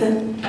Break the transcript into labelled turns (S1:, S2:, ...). S1: 30